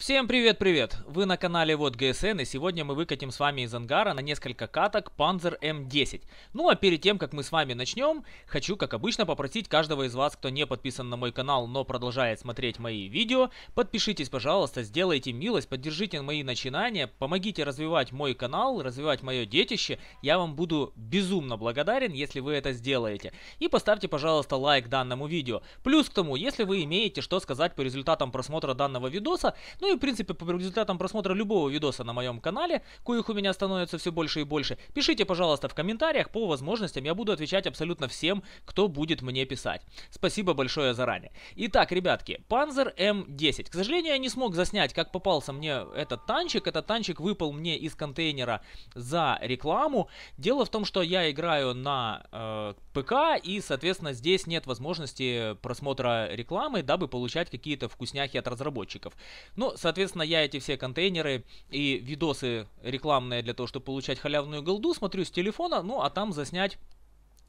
Всем привет-привет! Вы на канале Вот ГСН и сегодня мы выкатим с вами из ангара на несколько каток Panzer M10. Ну а перед тем, как мы с вами начнем, хочу, как обычно, попросить каждого из вас, кто не подписан на мой канал, но продолжает смотреть мои видео, подпишитесь, пожалуйста, сделайте милость, поддержите мои начинания, помогите развивать мой канал, развивать мое детище. Я вам буду безумно благодарен, если вы это сделаете. И поставьте, пожалуйста, лайк данному видео. Плюс к тому, если вы имеете что сказать по результатам просмотра данного видоса, ну и, в принципе, по результатам просмотра любого видоса на моем канале, коих у меня становится все больше и больше, пишите, пожалуйста, в комментариях по возможностям. Я буду отвечать абсолютно всем, кто будет мне писать. Спасибо большое заранее. Итак, ребятки, Panzer M10. К сожалению, я не смог заснять, как попался мне этот танчик. Этот танчик выпал мне из контейнера за рекламу. Дело в том, что я играю на э, ПК, и, соответственно, здесь нет возможности просмотра рекламы, дабы получать какие-то вкусняхи от разработчиков. Ну, соответственно, я эти все контейнеры и видосы рекламные для того, чтобы получать халявную голду, смотрю с телефона, ну, а там заснять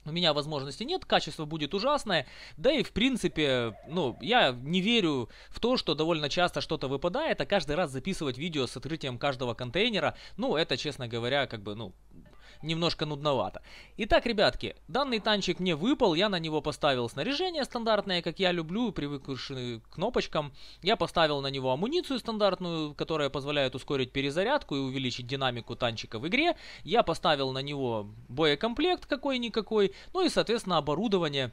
у меня возможности нет, качество будет ужасное, да и в принципе, ну, я не верю в то, что довольно часто что-то выпадает, а каждый раз записывать видео с открытием каждого контейнера, ну, это, честно говоря, как бы, ну, немножко нудновато. Итак, ребятки, данный танчик мне выпал, я на него поставил снаряжение стандартное, как я люблю, привыкший к кнопочкам. Я поставил на него амуницию стандартную, которая позволяет ускорить перезарядку и увеличить динамику танчика в игре. Я поставил на него боекомплект какой-никакой, ну и, соответственно, оборудование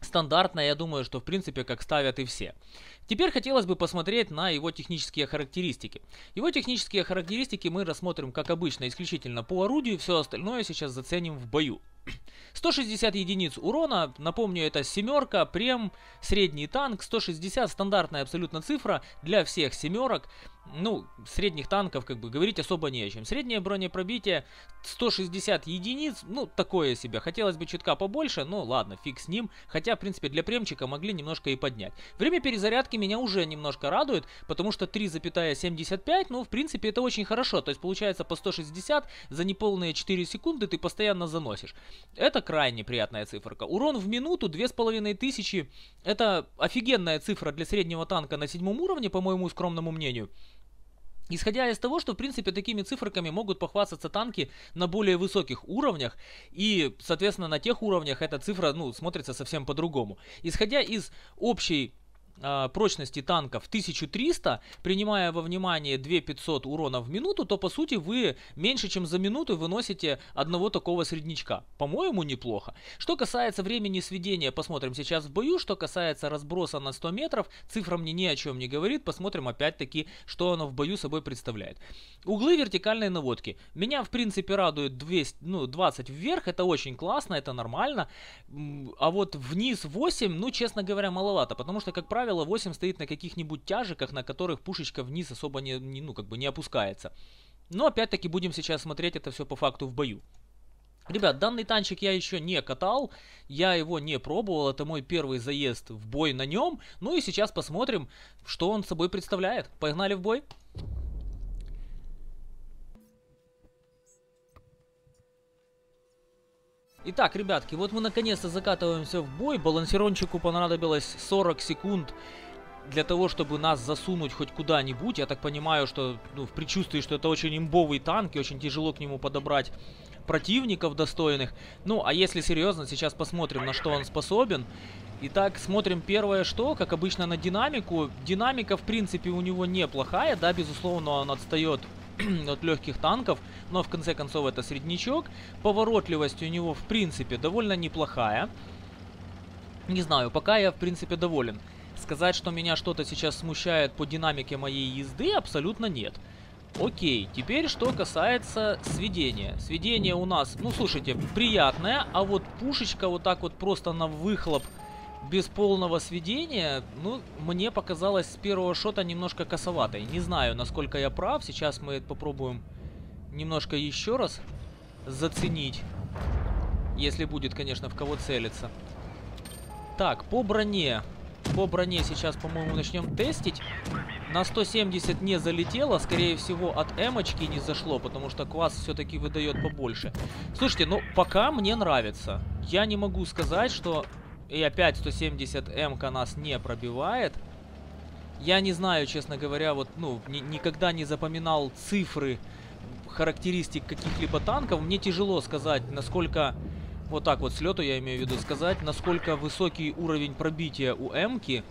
стандартное, я думаю, что в принципе как ставят и все. Теперь хотелось бы посмотреть на его технические характеристики. Его технические характеристики мы рассмотрим, как обычно, исключительно по орудию, все остальное сейчас заценим в бою. 160 единиц урона, напомню, это семерка, прем, средний танк, 160 стандартная абсолютно цифра для всех семерок ну, средних танков, как бы, говорить особо не о чем. Среднее бронепробитие 160 единиц, ну, такое себе. Хотелось бы чутка побольше, но ладно, фиг с ним. Хотя, в принципе, для премчика могли немножко и поднять. Время перезарядки меня уже немножко радует, потому что 3,75, ну, в принципе, это очень хорошо. То есть, получается, по 160 за неполные 4 секунды ты постоянно заносишь. Это крайне приятная циферка. Урон в минуту 2500. Это офигенная цифра для среднего танка на седьмом уровне, по моему скромному мнению. Исходя из того, что в принципе такими цифрами могут похвастаться танки на более высоких уровнях, и, соответственно, на тех уровнях эта цифра, ну, смотрится совсем по-другому. Исходя из общей э, прочности танков 1300, принимая во внимание 2500 урона в минуту, то по сути вы меньше чем за минуту выносите одного такого среднячка. По-моему, неплохо. Что касается времени сведения, посмотрим сейчас в бою. Что касается разброса на 100 метров, цифра мне ни о чем не говорит. Посмотрим опять-таки, что оно в бою собой представляет. Углы вертикальной наводки. Меня, в принципе, радует 200, ну, 20 вверх. Это очень классно, это нормально. А вот вниз 8, ну, честно говоря, маловато. Потому что, как правило, правило, 8 стоит на каких-нибудь тяжиках, на которых пушечка вниз особо не, не, ну, как бы не опускается. Но опять-таки будем сейчас смотреть это все по факту в бою. Ребят, данный танчик я еще не катал, я его не пробовал, это мой первый заезд в бой на нем. Ну и сейчас посмотрим, что он собой представляет. Погнали в бой! Итак, ребятки, вот мы наконец-то закатываемся в бой. Балансирончику понадобилось 40 секунд для того, чтобы нас засунуть хоть куда-нибудь. Я так понимаю, что ну, в предчувствии, что это очень имбовый танк, и очень тяжело к нему подобрать противников достойных. Ну, а если серьезно, сейчас посмотрим, на что он способен. Итак, смотрим первое что, как обычно на динамику. Динамика, в принципе, у него неплохая, да, безусловно, он отстает от легких танков, но в конце концов это среднячок. Поворотливость у него в принципе довольно неплохая. Не знаю, пока я в принципе доволен. Сказать, что меня что-то сейчас смущает по динамике моей езды, абсолютно нет. Окей, теперь что касается сведения. Сведение у нас, ну слушайте, приятное, а вот пушечка вот так вот просто на выхлоп без полного сведения, ну, мне показалось с первого шота немножко косоватой. Не знаю, насколько я прав. Сейчас мы попробуем немножко еще раз заценить. Если будет, конечно, в кого целиться. Так, по броне. По броне сейчас, по-моему, начнем тестить. На 170 не залетело, скорее всего, от эмочки не зашло, потому что квас все-таки выдает побольше. Слушайте, ну, пока мне нравится. Я не могу сказать, что и опять 170 м нас не пробивает. Я не знаю, честно говоря, вот, ну, ни никогда не запоминал цифры характеристик каких-либо танков. Мне тяжело сказать, насколько, вот так вот, с лету я имею в виду сказать, насколько высокий уровень пробития у М-ки.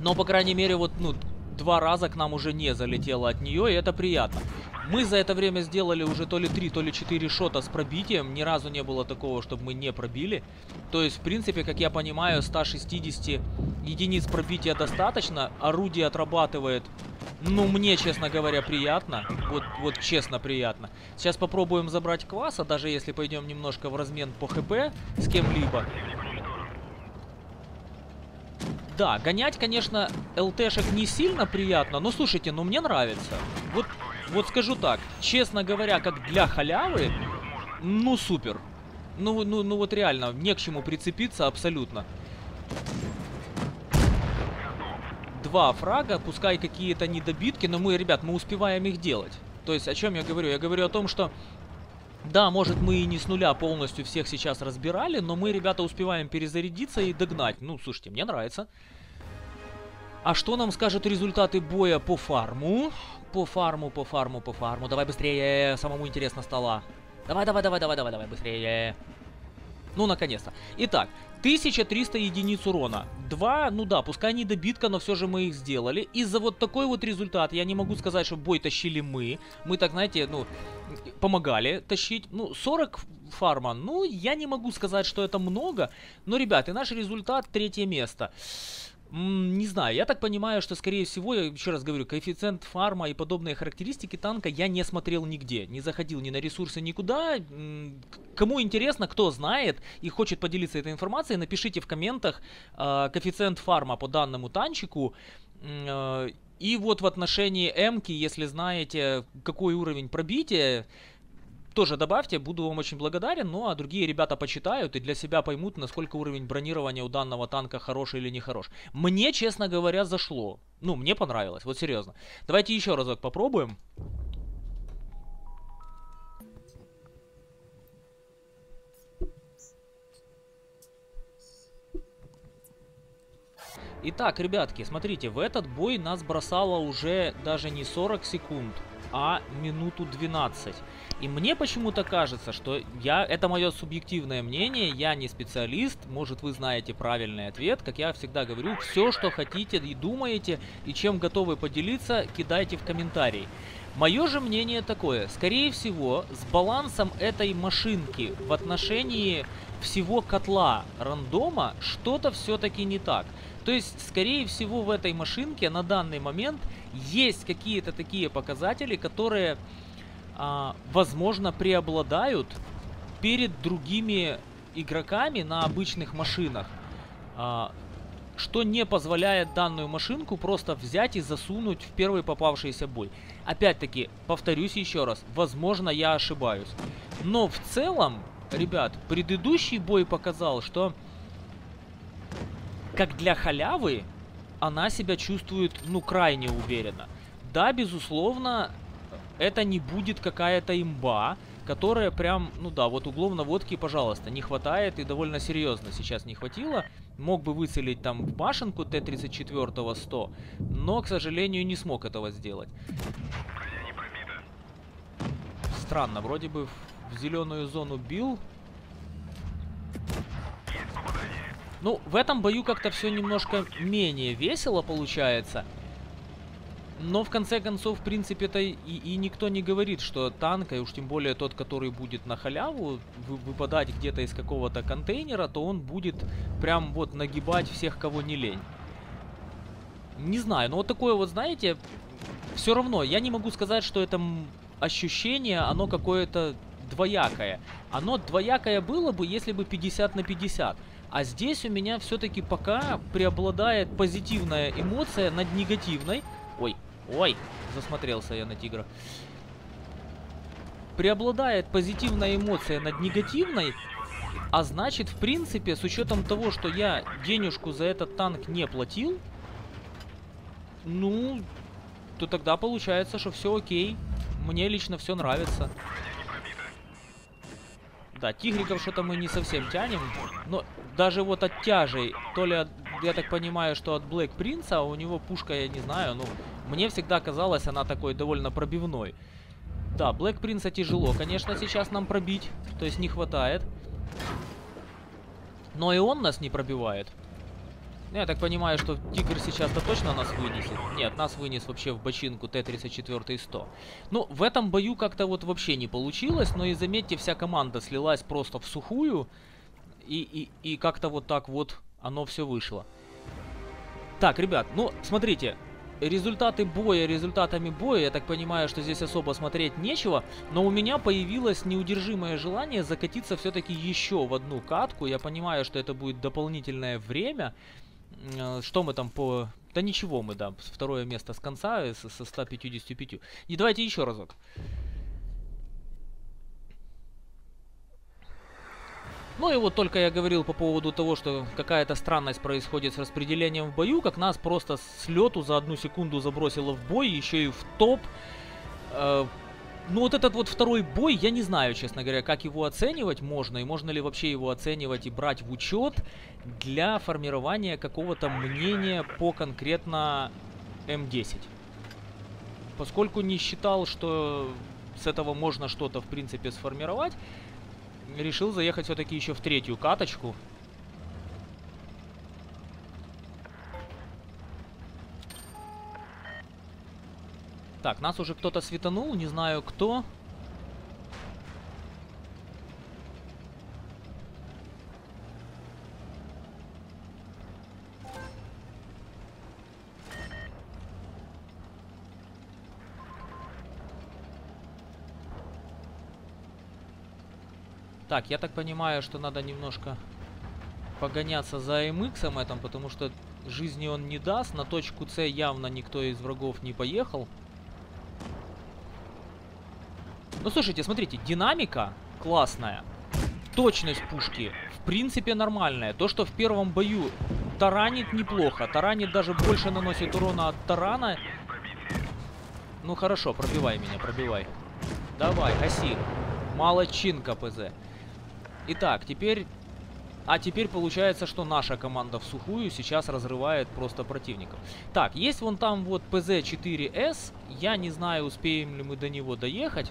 Но, по крайней мере, вот, ну, два раза к нам уже не залетело от нее, и это приятно. Мы за это время сделали уже то ли 3, то ли 4 шота с пробитием. Ни разу не было такого, чтобы мы не пробили. То есть, в принципе, как я понимаю, 160 единиц пробития достаточно. Орудие отрабатывает, ну, мне, честно говоря, приятно. Вот, вот честно приятно. Сейчас попробуем забрать кваса, даже если пойдем немножко в размен по хп с кем-либо. Да, гонять, конечно, ЛТшек не сильно приятно, но слушайте, ну мне нравится. Вот, вот скажу так, честно говоря, как для халявы, ну супер. Ну, ну, ну вот реально, не к чему прицепиться абсолютно. Два фрага, пускай какие-то недобитки, но мы, ребят, мы успеваем их делать. То есть, о чем я говорю? Я говорю о том, что да, может мы и не с нуля полностью всех сейчас разбирали, но мы, ребята, успеваем перезарядиться и догнать. Ну, слушайте, мне нравится. А что нам скажут результаты боя по фарму? По фарму, по фарму, по фарму. Давай быстрее, самому интересно стало. Давай, давай, давай, давай, давай, давай, быстрее. Ну, наконец-то. Итак, 1300 единиц урона. Два, ну да, пускай не добитка, но все же мы их сделали. И за вот такой вот результат я не могу сказать, что бой тащили мы. Мы так, знаете, ну, помогали тащить. Ну, 40 фарма, ну, я не могу сказать, что это много. Но, ребят, и наш результат третье место. Не знаю, я так понимаю, что, скорее всего, я еще раз говорю, коэффициент фарма и подобные характеристики танка я не смотрел нигде, не заходил ни на ресурсы, никуда. Кому интересно, кто знает и хочет поделиться этой информацией, напишите в комментах э, коэффициент фарма по данному танчику. Э, и вот в отношении М-ки, если знаете, какой уровень пробития, тоже добавьте, буду вам очень благодарен. Ну а другие ребята почитают и для себя поймут, насколько уровень бронирования у данного танка хороший или не хорош. Мне, честно говоря, зашло. Ну, мне понравилось, вот серьезно. Давайте еще разок попробуем. Итак, ребятки, смотрите, в этот бой нас бросало уже даже не 40 секунд, а минуту 12. И мне почему-то кажется, что я, это мое субъективное мнение, я не специалист, может вы знаете правильный ответ, как я всегда говорю, все, что хотите и думаете, и чем готовы поделиться, кидайте в комментарии. Мое же мнение такое, скорее всего, с балансом этой машинки в отношении всего котла рандома что-то все-таки не так. То есть, скорее всего, в этой машинке на данный момент есть какие-то такие показатели, которые, а, возможно, преобладают перед другими игроками на обычных машинах. А, что не позволяет данную машинку просто взять и засунуть в первый попавшийся бой. Опять-таки, повторюсь еще раз, возможно я ошибаюсь. Но в целом, ребят, предыдущий бой показал, что как для халявы, она себя чувствует, ну, крайне уверенно. Да, безусловно, это не будет какая-то имба, которая прям, ну да, вот углов наводки, пожалуйста, не хватает и довольно серьезно сейчас не хватило. Мог бы выцелить там в башенку Т-34 100, но, к сожалению, не смог этого сделать. Странно, вроде бы в зеленую зону бил, Ну, в этом бою как-то все немножко менее весело получается. Но в конце концов, в принципе-то и, и никто не говорит, что танк, и уж тем более тот, который будет на халяву, вы, выпадать где-то из какого-то контейнера, то он будет прям вот нагибать всех, кого не лень. Не знаю, но вот такое вот, знаете, все равно, я не могу сказать, что это ощущение, оно какое-то двоякое. Оно двоякое было бы, если бы 50 на 50. А здесь у меня все-таки пока преобладает позитивная эмоция над негативной. Ой, ой, засмотрелся я на тигра. Преобладает позитивная эмоция над негативной, а значит, в принципе, с учетом того, что я денежку за этот танк не платил, ну, то тогда получается, что все окей. Мне лично все нравится. Да, тигриков что-то мы не совсем тянем. Но даже вот от тяжей, то ли от я так понимаю, что от Black Prince, а у него пушка, я не знаю, ну, мне всегда казалось, она такой довольно пробивной. Да, Black Prince тяжело, конечно, сейчас нам пробить, то есть не хватает. Но и он нас не пробивает. Ну, я так понимаю, что Тигр сейчас-то точно нас вынесет. Нет, нас вынес вообще в бочинку Т-34 100. Ну, в этом бою как-то вот вообще не получилось, но и заметьте, вся команда слилась просто в сухую. И, и, и как-то вот так вот оно все вышло. Так, ребят, ну, смотрите, результаты боя результатами боя, я так понимаю, что здесь особо смотреть нечего, но у меня появилось неудержимое желание закатиться все-таки еще в одну катку. Я понимаю, что это будет дополнительное время, что мы там по... Да ничего мы, да, второе место с конца со 155. И давайте еще разок. Ну и вот только я говорил по поводу того, что какая-то странность происходит с распределением в бою, как нас просто с лету за одну секунду забросило в бой, еще и в топ. Э, ну вот этот вот второй бой, я не знаю, честно говоря, как его оценивать можно, и можно ли вообще его оценивать и брать в учет для формирования какого-то мнения по конкретно М10. Поскольку не считал, что с этого можно что-то в принципе сформировать, решил заехать все-таки еще в третью каточку, Так, нас уже кто-то светанул, не знаю кто. Так, я так понимаю, что надо немножко погоняться за MX этом, потому что жизни он не даст. На точку С явно никто из врагов не поехал. Ну, слушайте, смотрите, динамика классная. Точность пушки, в принципе, нормальная. То, что в первом бою таранит неплохо. Таранит даже больше наносит урона от тарана. Ну, хорошо, пробивай меня, пробивай. Давай, гаси. Молодчинка, ПЗ. Итак, теперь... А теперь получается, что наша команда в сухую сейчас разрывает просто противников. Так, есть вон там вот ПЗ-4С. Я не знаю, успеем ли мы до него доехать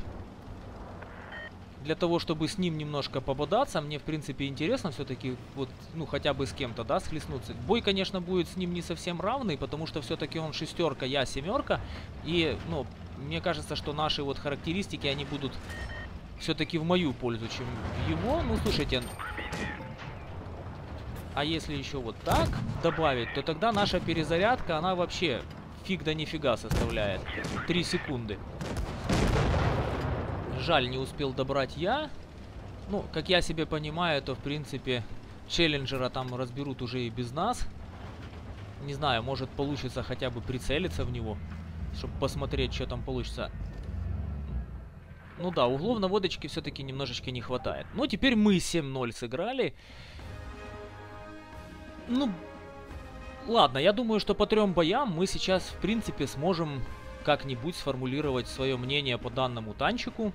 для того, чтобы с ним немножко пободаться, мне, в принципе, интересно все-таки, вот, ну, хотя бы с кем-то, да, схлестнуться. Бой, конечно, будет с ним не совсем равный, потому что все-таки он шестерка, я семерка, и, ну, мне кажется, что наши вот характеристики, они будут все-таки в мою пользу, чем в его. Ну, слушайте, а если еще вот так добавить, то тогда наша перезарядка, она вообще фиг да нифига составляет. 3 секунды. Жаль, не успел добрать я. Ну, как я себе понимаю, то, в принципе, челленджера там разберут уже и без нас. Не знаю, может получится хотя бы прицелиться в него, чтобы посмотреть, что там получится. Ну да, углов на все-таки немножечко не хватает. Но теперь мы 7-0 сыграли. Ну, ладно, я думаю, что по трем боям мы сейчас, в принципе, сможем как-нибудь сформулировать свое мнение по данному танчику.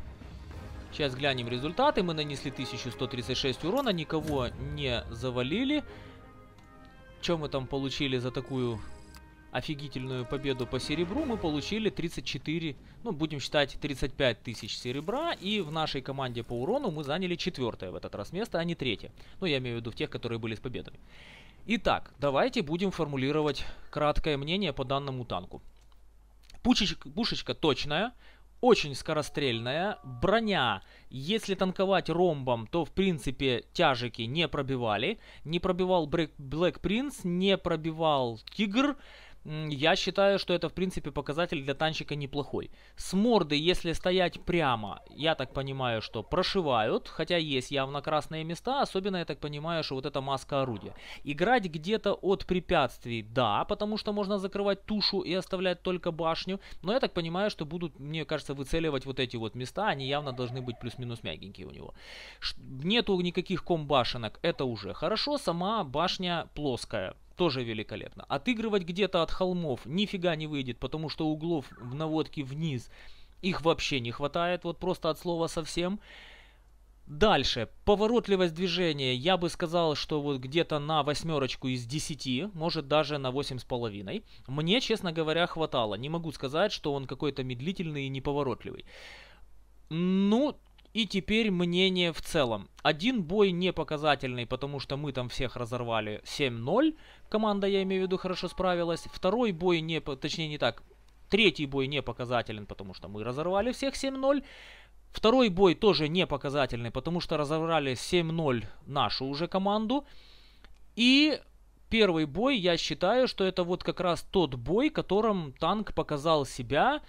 Сейчас глянем результаты. Мы нанесли 1136 урона, никого не завалили. Что мы там получили за такую офигительную победу по серебру? Мы получили 34, ну будем считать 35 тысяч серебра. И в нашей команде по урону мы заняли четвертое в этот раз место, а не третье. Ну я имею в виду в тех, которые были с победами. Итак, давайте будем формулировать краткое мнение по данному танку. Пушечка, пушечка точная, очень скорострельная. Броня, если танковать ромбом, то в принципе тяжики не пробивали. Не пробивал Black Prince, не пробивал Тигр я считаю, что это в принципе показатель для танчика неплохой. С морды, если стоять прямо, я так понимаю, что прошивают, хотя есть явно красные места, особенно я так понимаю, что вот эта маска орудия. Играть где-то от препятствий, да, потому что можно закрывать тушу и оставлять только башню, но я так понимаю, что будут, мне кажется, выцеливать вот эти вот места, они явно должны быть плюс-минус мягенькие у него. Нету никаких комбашенок, это уже хорошо, сама башня плоская, тоже великолепно. Отыгрывать где-то от холмов нифига не выйдет, потому что углов в наводке вниз их вообще не хватает, вот просто от слова совсем. Дальше, поворотливость движения, я бы сказал, что вот где-то на восьмерочку из 10, может даже на 8,5. Мне, честно говоря, хватало. Не могу сказать, что он какой-то медлительный и неповоротливый. Ну, и теперь мнение в целом. Один бой не показательный, потому что мы там всех разорвали 7-0. Команда, я имею в виду, хорошо справилась. Второй бой не, точнее не так. Третий бой не показателен, потому что мы разорвали всех 7-0. Второй бой тоже не показательный, потому что разобрали 7-0 нашу уже команду. И первый бой, я считаю, что это вот как раз тот бой, которым танк показал себя,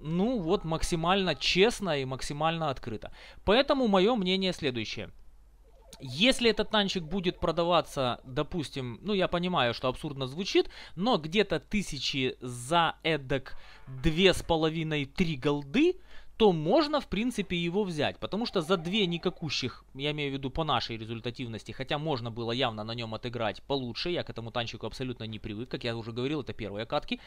ну вот максимально честно и максимально открыто. Поэтому мое мнение следующее. Если этот танчик будет продаваться, допустим, ну я понимаю, что абсурдно звучит, но где-то тысячи за эдак две с половиной три голды, то можно, в принципе, его взять. Потому что за две никакущих, я имею в виду по нашей результативности, хотя можно было явно на нем отыграть получше, я к этому танчику абсолютно не привык, как я уже говорил, это первые катки,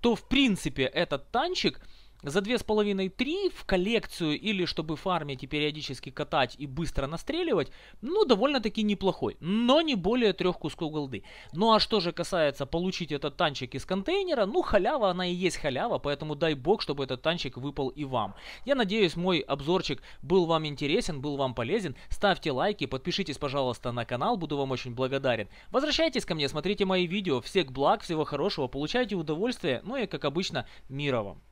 то, в принципе, этот танчик за 2,5-3 в коллекцию или чтобы фармить и периодически катать и быстро настреливать, ну, довольно-таки неплохой, но не более трех кусков голды. Ну, а что же касается получить этот танчик из контейнера, ну, халява, она и есть халява, поэтому дай бог, чтобы этот танчик выпал и вам. Я надеюсь, мой обзорчик был вам интересен, был вам полезен. Ставьте лайки, подпишитесь, пожалуйста, на канал, буду вам очень благодарен. Возвращайтесь ко мне, смотрите мои видео, всех благ, всего хорошего, получайте удовольствие, ну и, как обычно, мира вам.